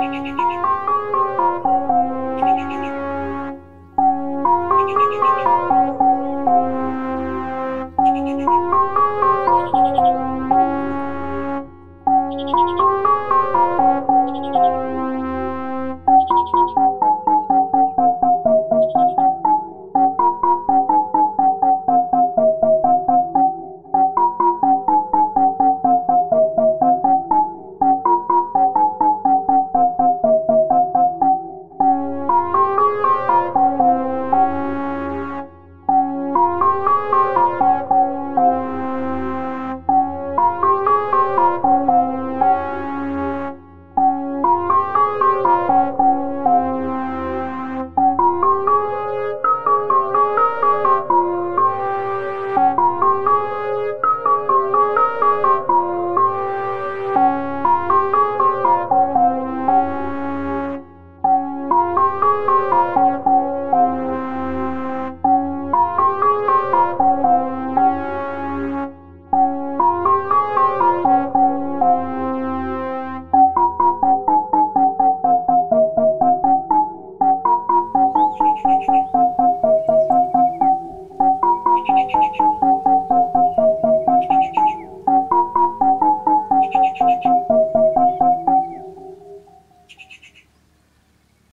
うん。